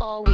all we